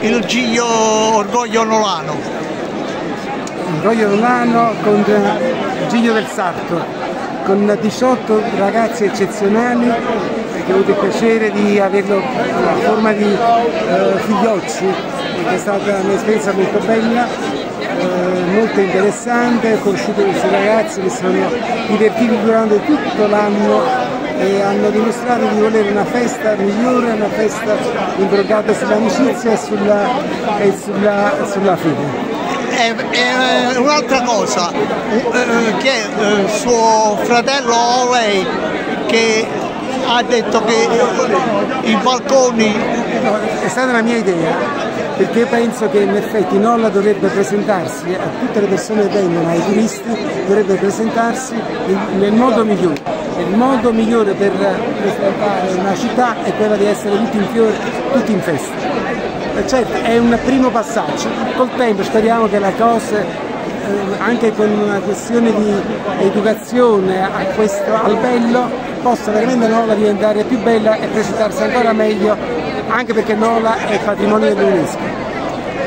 il Giglio Orgoglio Nolano. Orgoglio Nolano con Giglio del Sarto, con 18 ragazzi eccezionali che ho avuto il piacere di averlo in forma di eh, figliocci, è stata un'esperienza molto bella, eh, molto interessante, ho conosciuto questi ragazzi che sono divertiti durante tutto l'anno e hanno dimostrato di volere una festa migliore, una festa imbrogata sull'amicizia e sulla, e sulla, sulla fede. E, e un'altra cosa, eh, che eh, suo fratello o lei che ha detto che i balconi... È stata una mia idea perché penso che in effetti Nolla dovrebbe presentarsi a tutte le persone che vengono, ai turisti, dovrebbe presentarsi nel modo migliore il modo migliore per presentare una città è quella di essere tutti in fiore, tutti in festa. Certo, è un primo passaggio, col tempo speriamo che la cosa, eh, anche con una questione di educazione a questo, al bello, possa veramente Nola diventare più bella e presentarsi ancora meglio, anche perché Nola è patrimonio dell'UNESCO.